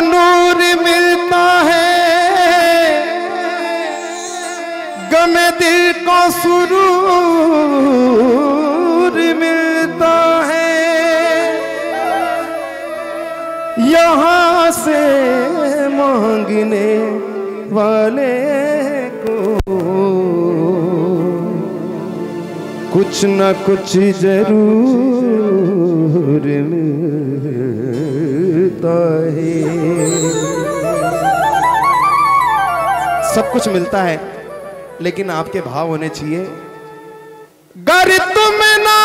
नूर मिलता है। गम दिल को सुरूर मिलता है। यहाँ से मांगने वाले को कुछ न कुछ ज़रूर मिलता है। सब कुछ मिलता है लेकिन आपके भाव होने चाहिए। गर तुम ना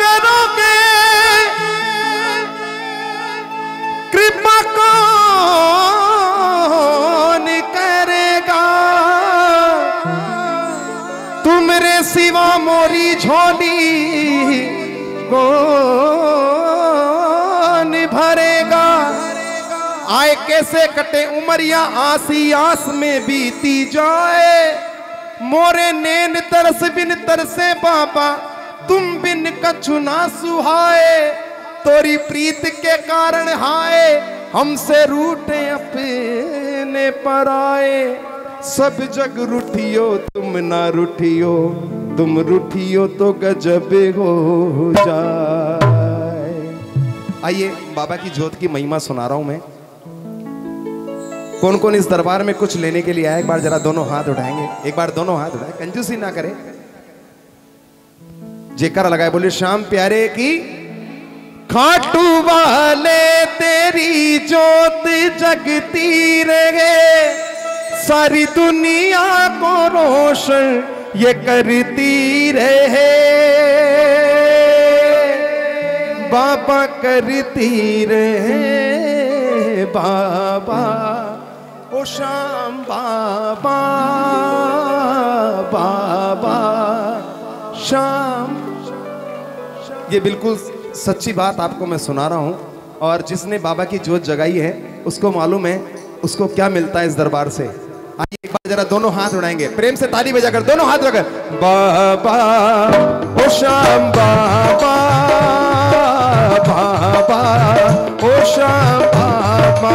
करोगे कृपा कौन करेगा? तुमरे सिवा मोरी झोली कौन कैसे कटे उमरिया आसी आस में बीती जाए? मोरे नैन तरस बिन तरसे बाबा, तुम बिन कछु ना सुहाए। तोरी प्रीत के कारण हाय, हमसे रूठे अपने पराए। सब जग रुठियो, तुम ना रुठियो, तुम रुठियो तो गजब हो जाए। आइए, बाबा की जोत की महिमा सुना रहा हूँ मैं। कौन कौन इस दरबार में कुछ लेने के लिए आया एक बार जरा दोनों हाथ उठाएँगे। एक बार दोनों हाथ उठाए। कंजूसी ना करे। जेकर लगाए बोले शाम प्यारे की खाटू वाले तेरी जोत जगती रहे। सारी दुनिया को रोशन ये करती रहे। बाबा करती रहे, बाबा ओ शाम बाबा बाबा शाम ये बिल्कुल सच्ची बात आपको मैं सुना रहा हूँ और जिसने बाबा की जोत जगाई है, उसको मालूम है, उसको क्या मिलता है इस दरबार से। आइए एक बार जरा दोनों हाथ उड़ाएँगे। प्रेम से ताली बजाकर दोनों हाथ रखकर, बाबा ओ शाम बाबा बाबा ओ शाम बाबा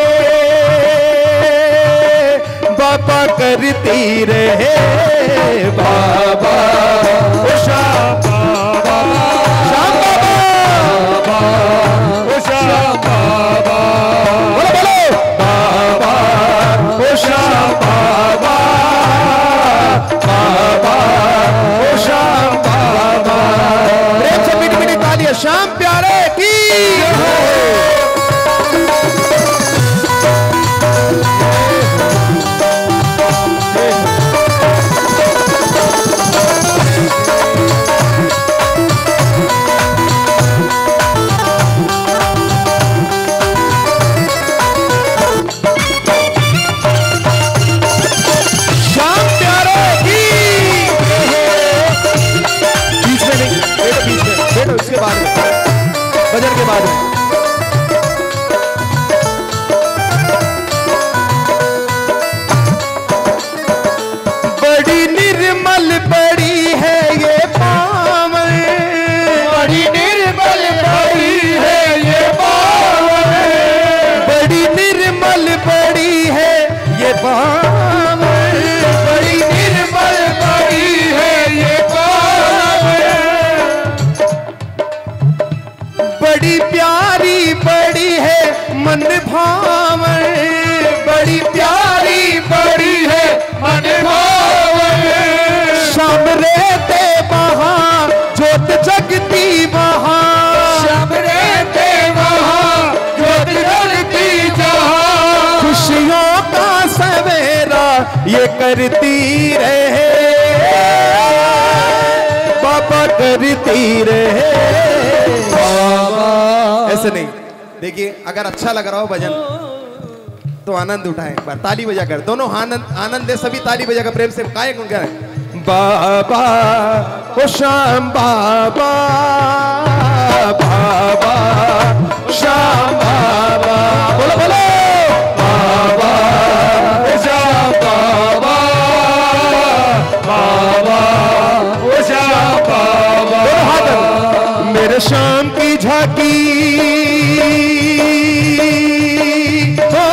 करती रहे बाबा। शाम बाबा। शाम बाबा। शाम बाबा। बोलो बाबा। शाम बाबा। बाबा। शाम बाबा। प्रेम ये करती रहे। बाबा करती रहे। ऐसे नहीं। देखिए अगर अच्छा लग रहा हो भजन तो आनंद उठाए। एक बार ताली बजाकर दोनों आनंद आनंद दे सभी ताली बजाकर प्रेम से काय गुण करें बाबा ओ श्याम बाबा बाबा श्याम बाबा। शाम की झांकी। हो,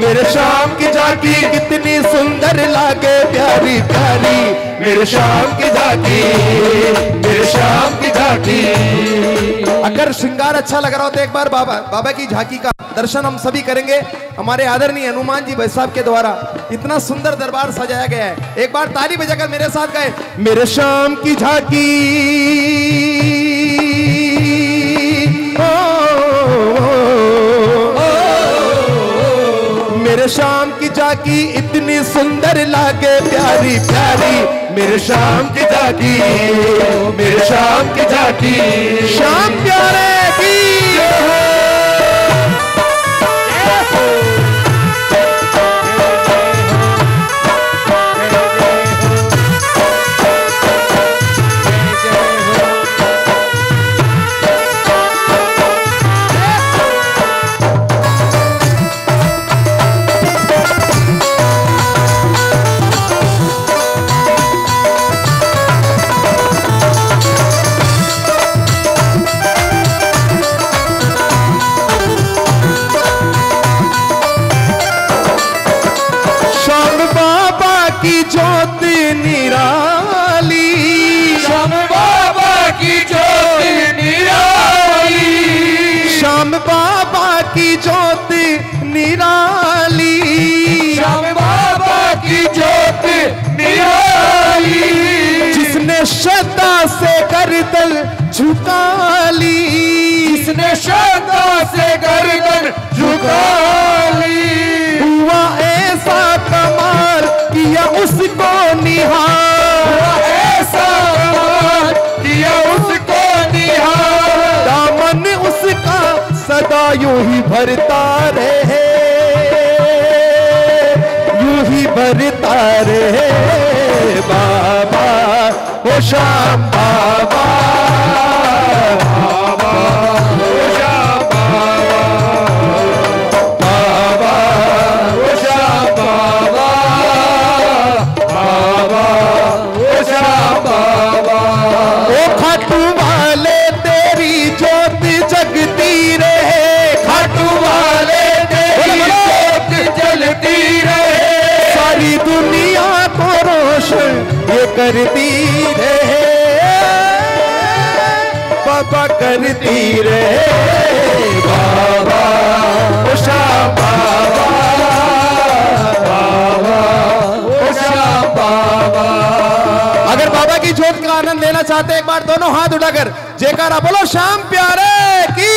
मेरे शाम की झाकी कितनी सुंदर लागे प्यारी प्यारी। मेरे शाम की झांकी मेरे शाम श्रृंगार अच्छा लग रहा हो तो एक बार बाबा बाबा की झांकी का दर्शन हम सभी करेंगे हमारे आदरणीय हनुमान जी भाई साहब के द्वारा इतना सुंदर दरबार सजाया गया है एक बार ताली बजाकर मेरे साथ गए मेरे शाम की झांकी मेरे शाम की झांकी इतनी सुंदर लागे प्यारी प्यारी मेरे शाम की झांकी मेरे शाम की झांकी। शाम प्यारे की की ज्योत निराली। श्याम बाबा की ज्योति निराली। श्याम बाबा की ज्योति निराली। श्याम बाबा की ज्योति निराली। जिसने श्रद्धा से करदल झुका ली जिसने श्रद्धा से कर गर्दन झुका ही भरता रहे। यू ही भरता रहे। बाबा ओ श्याम बाबा। करती रहे बाबा करती रहे बाबा श्याम बाबा बाबा श्याम बाबा। अगर बाबा की ज्योत का आनंद लेना चाहते एक बार दोनों हाथ उठाकर जयकारा बोलो शाम प्यारे की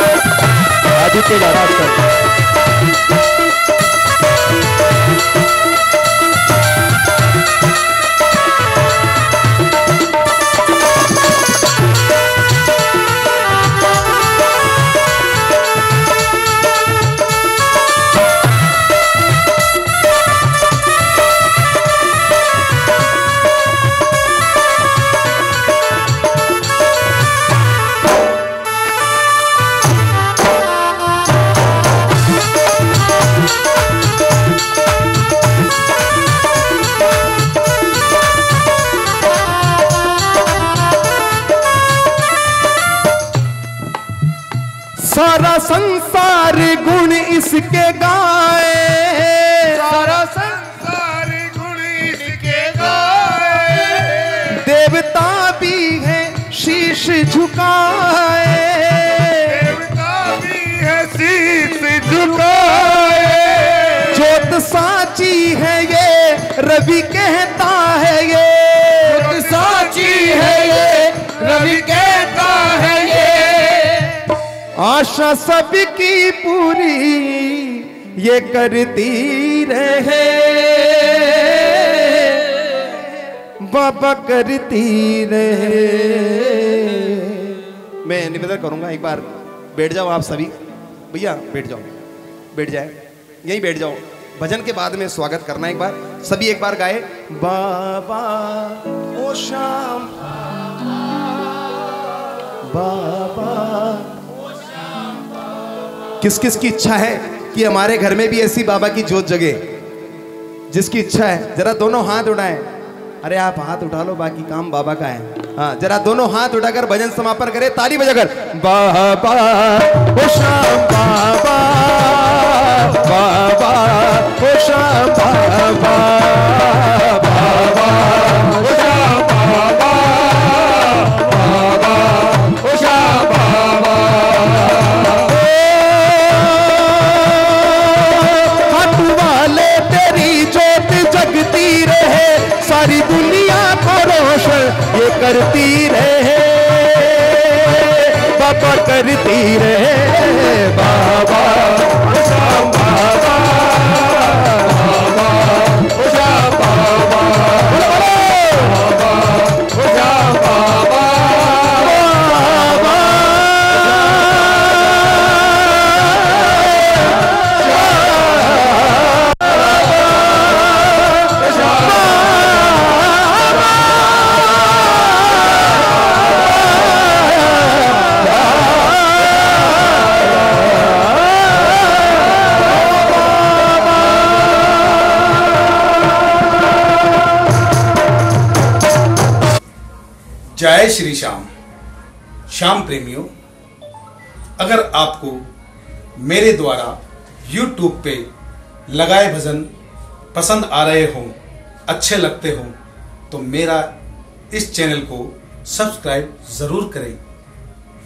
आदित्य महाराज इसके गाए। सारा संसार गुण इसके गाए। देवता भी है शीश झुकाए। देवता भी है शीश झुकाए। ज्योत साची है ये रवि कहता है ये। खुद साची है ये रवि आशा सबकी पूरी ये करती रहे। बाबा करती रहे। मैं निवेदन करूँगा, एक बार बैठ जाओ आप सभी। भैया, बैठ जाओ, बैठ जाए। यहीं बैठ जाओ। भजन के बाद में स्वागत करना एक बार। सभी एक बार गाए, बाबा, ओ शाम बाबा। किस किस की इच्छा है कि हमारे घर में भी ऐसी बाबा की जोत जगे? जिसकी इच्छा है, जरा दोनों हाथ उठाएँ अरे आप हाथ उठा लो, बाकी काम बाबा का है। हाँ जरा दोनों हाथ उठाकर भजन समापन करें, ताली बजाकर, बाबा, ओ बाबा बाबा, ओ बाबा। जय श्री श्याम। श्याम प्रेमियों, अगर आपको मेरे द्वारा YouTube पे लगाए भजन पसंद आ रहे हों, अच्छे लगते हों तो मेरा इस चैनल को सब्सक्राइब ज़रूर करें।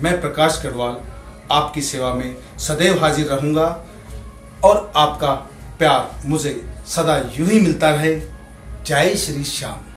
मैं प्रकाश गढ़वाल आपकी सेवा में सदैव हाजिर रहूँगा और आपका प्यार मुझे सदा यूँ ही मिलता रहे। जय श्री श्याम।